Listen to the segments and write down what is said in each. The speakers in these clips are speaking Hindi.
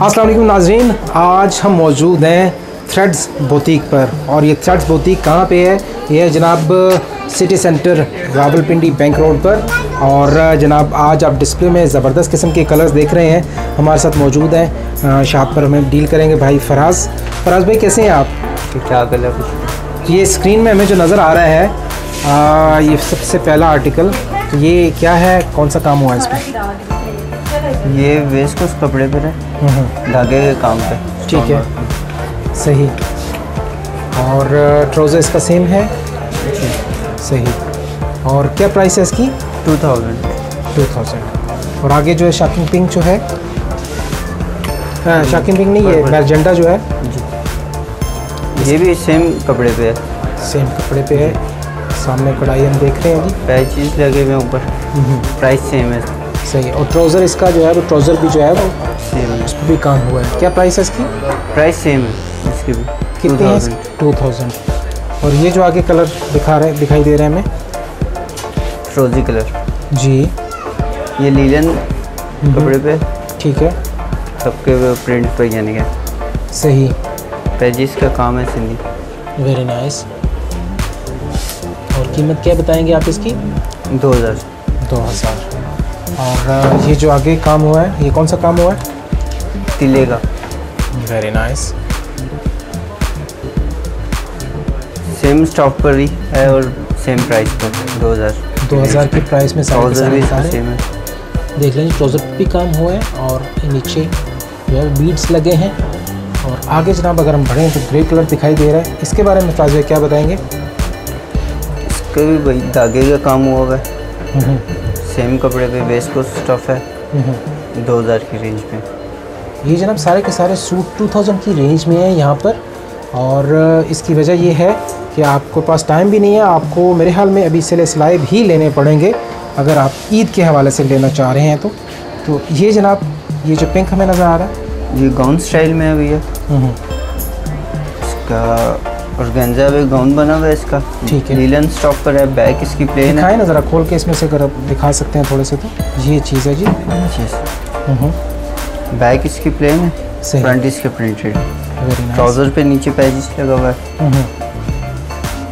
वालेकुम नाजरीन आज हम मौजूद हैं थ्रेड्स बुटीक पर। और ये थ्रेड्स बुटीक कहाँ पे है? ये है जनाब city centre Rawalpindi bank road पर। और जनाब आज आप डिस्प्ले में ज़बरदस्त किस्म के कलर्स देख रहे हैं। हमारे साथ मौजूद हैं शॉप पर हमें डील करेंगे भाई फराज। फराज भाई कैसे हैं आप? क्या कलर ये स्क्रीन में हमें जो नज़र आ रहा है आ, ये सबसे पहला आर्टिकल ये क्या है? कौन सा काम हुआ है इसमें? ये वेस्ट उस कपड़े पर है धागे के काम पे। ठीक है। सही। और ट्राउज़र इसका सेम है? सही। और क्या प्राइस है इसकी? टू थाउज़ेंड टू थाउज़ेंड और आगे जो है शाकिंग पिंक जो है? हाँ शाकिंग पिंक नहीं है मैजेंडा जो है? जी। ये भी सेम कपड़े पे है। सेम कपड़े पे है। सामने कढ़ाई हम देख रहे हैं जी पैचेस लगे हुए हैं ऊपर। प्राइस सेम है। सही है। और ट्राउज़र इसका जो है वो ट्राउज़र भी जो है वो सेम है। उस पर भी काम हुआ है। क्या प्राइस है इसकी? प्राइस सेम है इसकी भी। कितनी है टू थाउज़ेंड और ये जो आगे कलर दिखा रहे दिखाई दे रहे हैं हमें? फ्रोजी कलर जी। ये लीलन कपड़े पे। ठीक है। सबके प्रिंट पे यानी कि सही। पैजेस का काम है सिंधी। वेरी नाइस और कीमत क्या बताएँगे आप इसकी? दो हज़ार। दो हज़ार। और ये जो आगे काम हुआ है ये कौन सा काम हुआ है? तिले का वेरी नाइस सेम स्टॉक पर ही है और सेम प्राइस पर दो हज़ार। दो हज़ार की प्राइस में सारे ट्राउज़र सारे भी सारे। सेम है। देख लेंगे ट्राउज़र भी काम हुआ है और नीचे जो है बीड्स लगे हैं। और आगे जनाब अगर हम बढ़ें तो ग्रे कलर दिखाई दे रहा है। इसके बारे में फाजिया क्या बताएँगे? इसका भी वही धागे का काम हुआ हुआ है सेम कपड़े पे वेस्ट को स्टफ़ है। दो हज़ार की रेंज में ये जनाब सारे के सारे सूट 2000 की रेंज में है यहाँ पर। और इसकी वजह ये है कि आपको पास टाइम भी नहीं है आपको मेरे ख्याल में अभी सिले सिलाई भी लेने पड़ेंगे अगर आप ईद के हवाले से लेना चाह रहे हैं तो। तो ये जनाब ये जो पिंक हमें नज़र आ रहा है। ये गाउन स्टाइल में है भैया। इसका ऑर्गेन्जा भी गाउन बना हुआ है इसका। ठीक है। लीलन स्टॉक पर है बैक इसकी प्लेन है। ना ज़रा खोल के इसमें से अगर आप दिखा सकते हैं थोड़े से तो। ये चीज़ है जी। चीज़ बैक इसकी प्लेन है। सही। फ्रंट इसके प्रिंटेड ट्राउज़र पे नीचे पैजेस लगा हुआ है।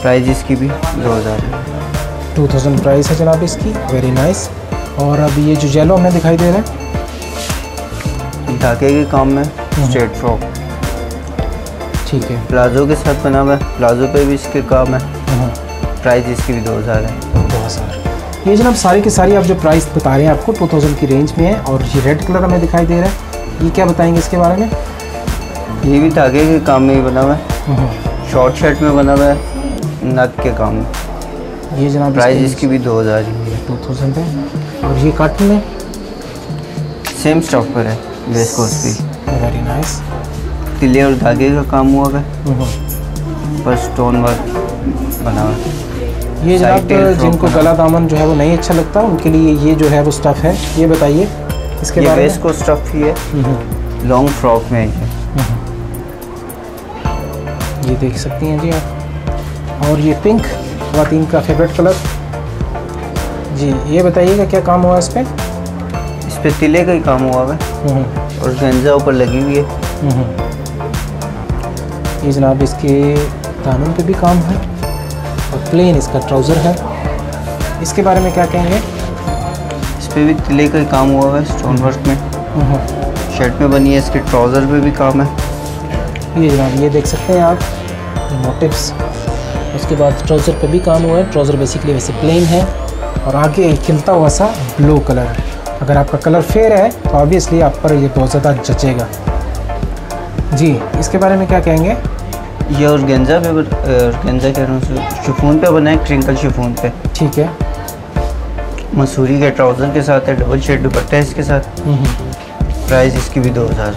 प्राइस इसकी भी दो हज़ार है। टू थाउज़ेंड प्राइस है जनाब इसकी। वेरी नाइस और अब ये जो येलो हमें दिखाई दे रहा है। धागे के काम में स्ट्रेट फ्रॉक ठीक है। प्लाजो के साथ बना हुआ है। प्लाजो पे भी इसके काम है। हाँ। प्राइस इसकी भी दो हज़ार है। दो हज़ार। ये जनाब सारी की सारी आप जो प्राइस बता रहे हैं आपको टू थाउज़ेंड की रेंज में है और ये रेड कलर हमें दिखाई दे रहा है। ये क्या बताएँगे इसके बारे में? ये भी धागे के काम में ही बना हुआ है। शॉर्ट शर्ट में बना हुआ है। नग के काम में। ये जनाब प्राइस इसकी भी दो हज़ार ही है। टू थाउज़ेंड है। और ये कॉटन में? सेम स्टॉक पर है। वेस्ट कोस्ट भी। वेरी नाइस तिले और धागे का काम हुआ है। पर स्टोन वर्क बना। हुआ ये जनाब frock जिनको गला दामन जो है वो नहीं अच्छा लगता उनके लिए ये जो है वो स्टफ़ है। ये बताइए इसके ये वेस्ट को स्टफ़ ही है। हम्म, लॉन्ग फ्रॉक में है। ये ये देख सकती हैं जी आप। और ये पिंक खातन का फेवरेट कलर जी ये बताइएगा क्या काम हुआ इस पर इस पर तिले का ही काम हुआ है। और गंजा ऊपर लगी हुई है। ये जनाब इसके दामन पे भी काम है और प्लेन इसका ट्राउज़र है। इसके बारे में क्या कहेंगे? इस पर भी तिले का ही काम हुआ है स्टोन वर्क में। शर्ट में बनी है इसके ट्राउज़र पे भी काम है। ये जनाब ये देख सकते हैं आप मोटिव्स उसके बाद ट्राउज़र पे भी काम हुआ है। ट्राउज़र बेसिकली वैसे प्लेन है और आगे एक खिलता हुआ सा ब्लू कलर है। अगर आपका कलर फेयर है तो ऑब्वियसली आप पर ये बहुत ज़्यादा जचेगा। जी इसके बारे में क्या कहेंगे? ये और गेंजा पे गेंजा कह रहा हूँ शिफोन पे बना है क्रिंकल शिफोन पे। ठीक है। मसूरी के ट्राउज़र के साथ है डबल शेड दुपट्टा है इसके साथ। प्राइस इसकी भी दो हज़ार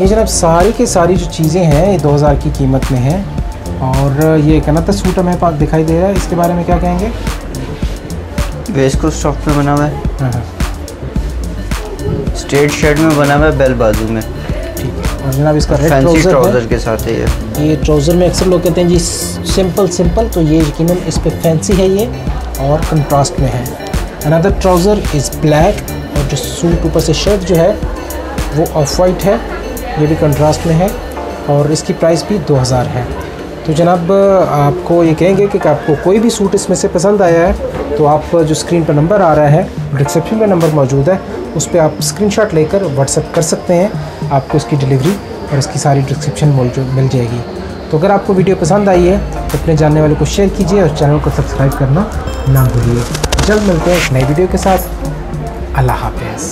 ये जनाब सारी की सारी जो चीज़ें हैं ये 2000 की कीमत में है। और ये कनाता सूट हमें पास दिखाई दे रहा है। इसके बारे में क्या कहेंगे? वेस्ट को स्टॉक पे बना हुआ है। स्ट्रेट शर्ट में बना हुआ है बेल बाजू में। और जनाब इसका रेड ट्राउज़र ट्राउज़र के साथ है ये। ये ट्राउज़र में अक्सर लोग कहते हैं जी सिंपल सिंपल तो ये यकीन इस पर फैंसी है ये और कंट्रास्ट में है। अनदर ट्राउज़र इज़ ब्लैक और जो सूट ऊपर से शर्ट जो है वो ऑफ़ वाइट है। ये भी कंट्रास्ट में है और इसकी प्राइस भी 2000 है। तो जनाब आपको ये कहेंगे कि आपको कोई भी सूट इसमें से पसंद आया है तो आप जो स्क्रीन पर नंबर आ रहा है डिस्क्रिप्शन में नंबर मौजूद है उस पर आप स्क्रीनशॉट लेकर व्हाट्सअप कर सकते हैं। आपको इसकी डिलीवरी और इसकी सारी डिस्क्रिप्शन मिल जाएगी। तो अगर आपको वीडियो पसंद आई है तो अपने जानने वाले को शेयर कीजिए और चैनल को सब्सक्राइब करना ना भूलिए। जल्द मिलते हैं एक नई वीडियो के साथ। अल्लाह हाफिज़।